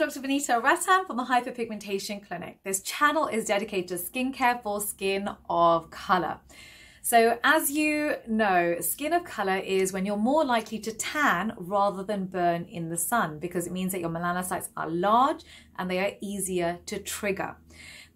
Dr. Vanita Rattan from the Hyperpigmentation Clinic. This channel is dedicated to skincare for skin of color. So as you know, skin of color is when you're more likely to tan rather than burn in the sun because it means that your melanocytes are large and they are easier to trigger.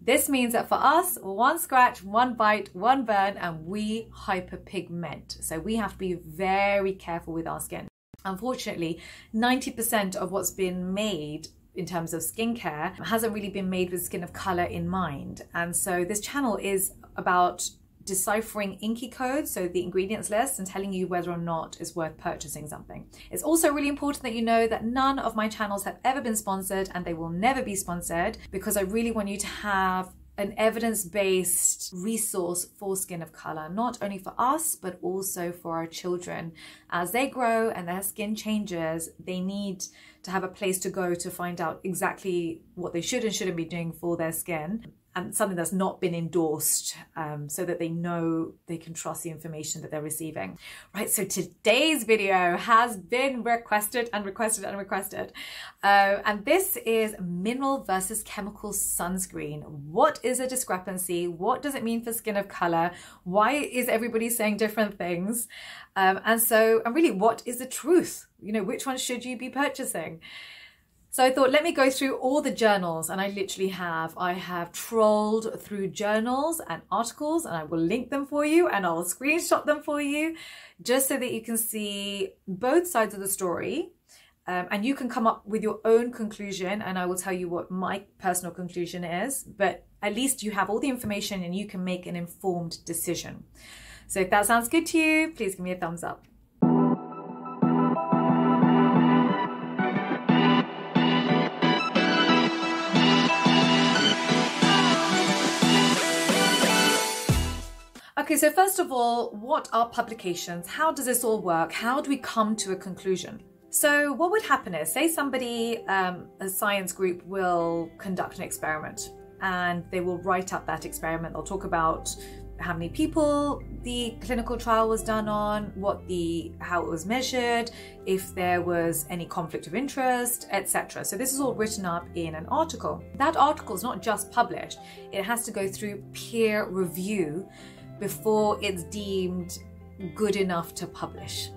This means that for us, one scratch, one bite, one burn, and we hyperpigment. So we have to be very careful with our skin. Unfortunately, 90% of what's been made in terms of skincare hasn't really been made with skin of color in mind. And so this channel is about deciphering INCI codes, so the ingredients list, and telling you whether or not it's worth purchasing something. It's also really important that you know that none of my channels have ever been sponsored and they will never be sponsored because I really want you to have an evidence-based resource for skin of color, not only for us, but also for our children. As they grow and their skin changes, they need to have a place to go to find out exactly what they should and shouldn't be doing for their skin and something that's not been endorsed um, so that they know they can trust the information that they're receiving. Right, so today's video has been requested and requested and requested. Uh, and this is mineral versus chemical sunscreen. What is a discrepancy? What does it mean for skin of color? Why is everybody saying different things? Um, and so, and really, what is the truth? You know, which one should you be purchasing? So I thought, let me go through all the journals, and I literally have. I have trolled through journals and articles, and I will link them for you and I'll screenshot them for you just so that you can see both sides of the story. Um, and you can come up with your own conclusion, and I will tell you what my personal conclusion is. But at least you have all the information and you can make an informed decision. So if that sounds good to you, please give me a thumbs up. Okay, so first of all, what are publications? How does this all work? How do we come to a conclusion? So what would happen is, say somebody, um, a science group will conduct an experiment and they will write up that experiment. They'll talk about how many people the clinical trial was done on, what the how it was measured, if there was any conflict of interest, etc. So this is all written up in an article. That article is not just published, it has to go through peer review before it's deemed good enough to publish.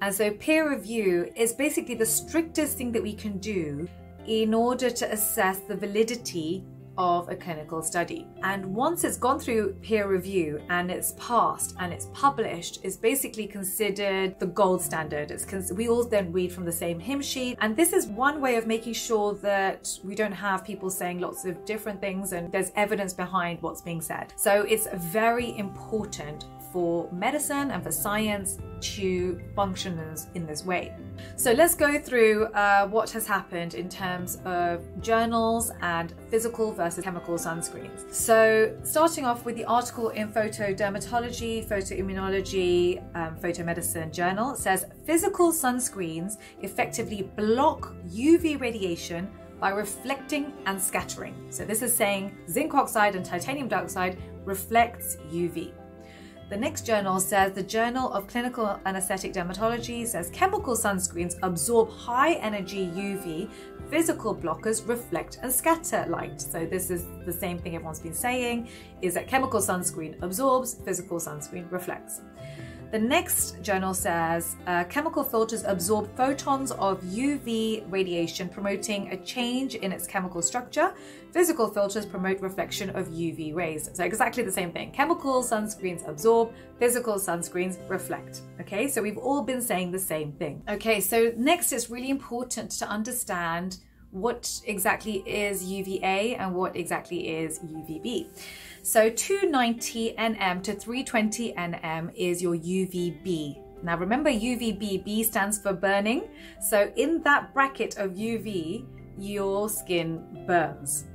And so peer review is basically the strictest thing that we can do in order to assess the validity of a clinical study. And once it's gone through peer review and it's passed and it's published, it's basically considered the gold standard. We all then read from the same hymn sheet. And this is one way of making sure that we don't have people saying lots of different things and there's evidence behind what's being said. So it's very important for medicine and for science to function in this way. So let's go through uh, what has happened in terms of journals and physical versus chemical sunscreens. So starting off with the article in Photodermatology, Photoimmunology, um, Photomedicine journal, says physical sunscreens effectively block UV radiation by reflecting and scattering. So this is saying zinc oxide and titanium dioxide reflects UV. The next journal says the Journal of Clinical and Aesthetic Dermatology says chemical sunscreens absorb high energy UV, physical blockers reflect and scatter light. So this is the same thing everyone's been saying is that chemical sunscreen absorbs, physical sunscreen reflects. The next journal says uh, chemical filters absorb photons of UV radiation, promoting a change in its chemical structure. Physical filters promote reflection of UV rays. So exactly the same thing. Chemical sunscreens absorb, physical sunscreens reflect. Okay, so we've all been saying the same thing. Okay, so next it's really important to understand what exactly is UVA and what exactly is UVB. So 290 nm to 320 nm is your UVB. Now remember UVB, B stands for burning. So in that bracket of UV, your skin burns.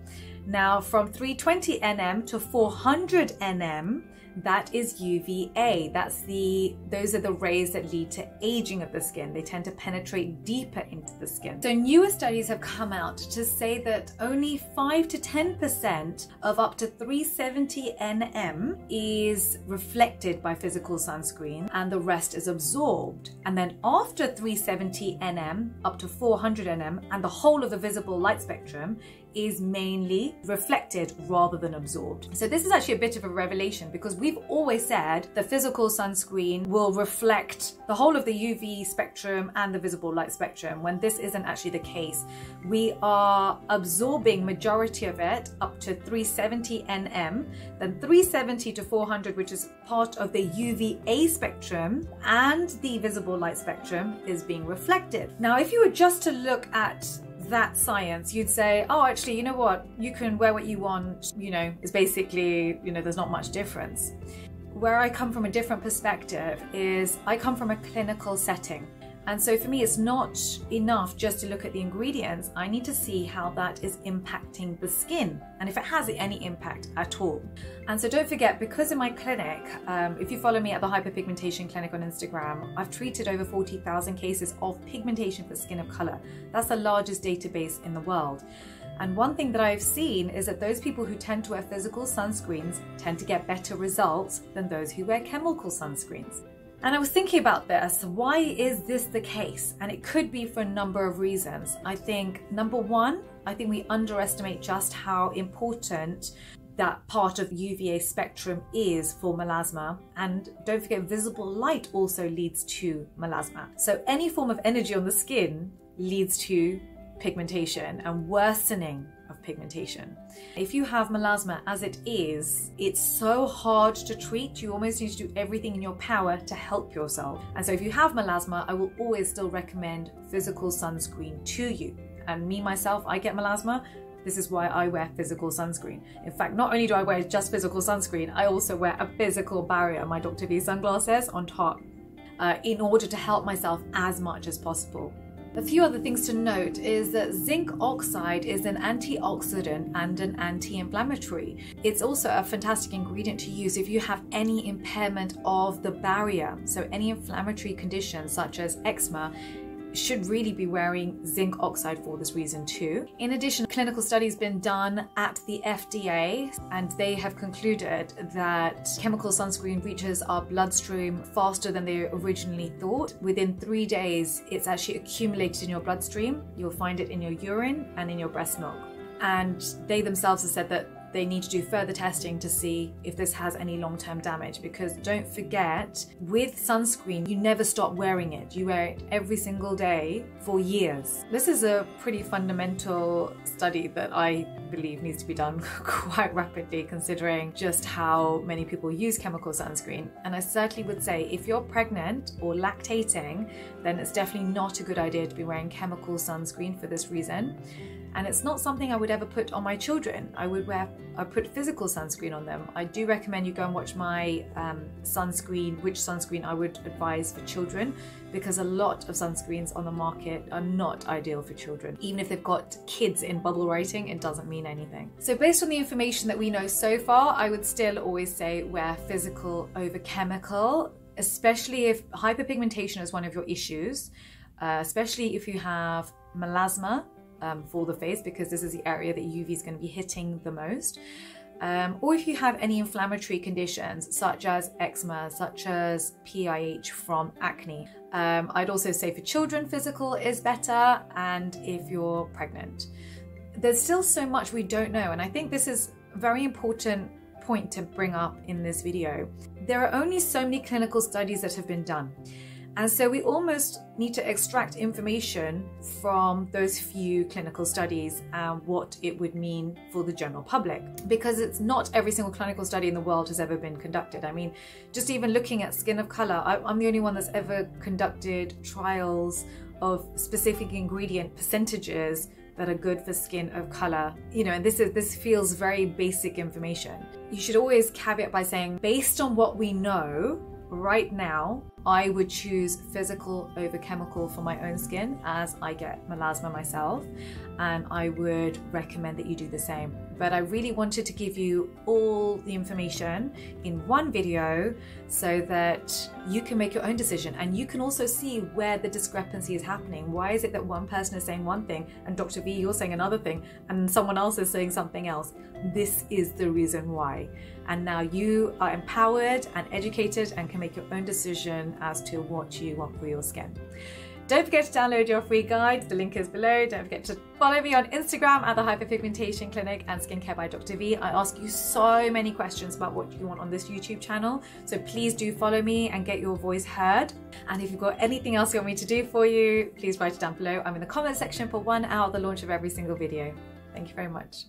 Now from 320 nm to 400 nm, that is UVA. That's the those are the rays that lead to aging of the skin. They tend to penetrate deeper into the skin. So newer studies have come out to say that only 5 to 10% of up to 370 nm is reflected by physical sunscreen and the rest is absorbed. And then after 370 nm up to 400 nm and the whole of the visible light spectrum is mainly reflected rather than absorbed. So this is actually a bit of a revelation because we've always said the physical sunscreen will reflect the whole of the UV spectrum and the visible light spectrum when this isn't actually the case. We are absorbing majority of it up to 370 nm, then 370 to 400 which is part of the UVA spectrum and the visible light spectrum is being reflected. Now if you were just to look at that science, you'd say, oh, actually, you know what? You can wear what you want, you know, it's basically, you know, there's not much difference. Where I come from a different perspective is I come from a clinical setting. And so for me, it's not enough just to look at the ingredients. I need to see how that is impacting the skin and if it has any impact at all. And so don't forget, because in my clinic, um, if you follow me at the Hyperpigmentation Clinic on Instagram, I've treated over 40,000 cases of pigmentation for skin of color. That's the largest database in the world. And one thing that I've seen is that those people who tend to wear physical sunscreens tend to get better results than those who wear chemical sunscreens. And I was thinking about this. Why is this the case? And it could be for a number of reasons. I think number one, I think we underestimate just how important that part of UVA spectrum is for melasma. And don't forget, visible light also leads to melasma. So any form of energy on the skin leads to pigmentation and worsening pigmentation. If you have melasma as it is, it's so hard to treat. You almost need to do everything in your power to help yourself. And so if you have melasma, I will always still recommend physical sunscreen to you. And me myself, I get melasma. This is why I wear physical sunscreen. In fact, not only do I wear just physical sunscreen, I also wear a physical barrier, my Dr. V sunglasses on top, uh, in order to help myself as much as possible. A few other things to note is that zinc oxide is an antioxidant and an anti-inflammatory. It's also a fantastic ingredient to use if you have any impairment of the barrier. So any inflammatory conditions such as eczema should really be wearing zinc oxide for this reason too. In addition, clinical studies been done at the FDA and they have concluded that chemical sunscreen reaches our bloodstream faster than they originally thought. Within three days, it's actually accumulated in your bloodstream. You'll find it in your urine and in your breast milk. And they themselves have said that they need to do further testing to see if this has any long-term damage because don't forget with sunscreen you never stop wearing it. You wear it every single day for years. This is a pretty fundamental study that i believe needs to be done quite rapidly considering just how many people use chemical sunscreen. And i certainly would say if you're pregnant or lactating then it's definitely not a good idea to be wearing chemical sunscreen for this reason and it's not something I would ever put on my children. I would wear, I put physical sunscreen on them. I do recommend you go and watch my um, sunscreen, which sunscreen I would advise for children, because a lot of sunscreens on the market are not ideal for children. Even if they've got kids in bubble writing, it doesn't mean anything. So based on the information that we know so far, I would still always say wear physical over chemical, especially if hyperpigmentation is one of your issues, uh, especially if you have melasma, um, for the face because this is the area that UV is going to be hitting the most. Um, or if you have any inflammatory conditions such as eczema, such as PIH from acne. Um, I'd also say for children, physical is better, and if you're pregnant. There's still so much we don't know, and I think this is a very important point to bring up in this video. There are only so many clinical studies that have been done. And so we almost need to extract information from those few clinical studies and what it would mean for the general public. Because it's not every single clinical study in the world has ever been conducted. I mean, just even looking at skin of color, I, I'm the only one that's ever conducted trials of specific ingredient percentages that are good for skin of color. You know, and this is this feels very basic information. You should always caveat by saying based on what we know right now, I would choose physical over chemical for my own skin as I get melasma myself, and I would recommend that you do the same. But I really wanted to give you all the information in one video so that you can make your own decision and you can also see where the discrepancy is happening. Why is it that one person is saying one thing and Dr. V, you're saying another thing, and someone else is saying something else? This is the reason why. And now you are empowered and educated and can make your own decision as to what you want for your skin. Don't forget to download your free guide. The link is below. Don't forget to follow me on Instagram at the Hyperpigmentation Clinic and Skincare by Dr. V. I ask you so many questions about what you want on this YouTube channel. So please do follow me and get your voice heard. And if you've got anything else you want me to do for you, please write it down below. I'm in the comment section for one hour the launch of every single video. Thank you very much.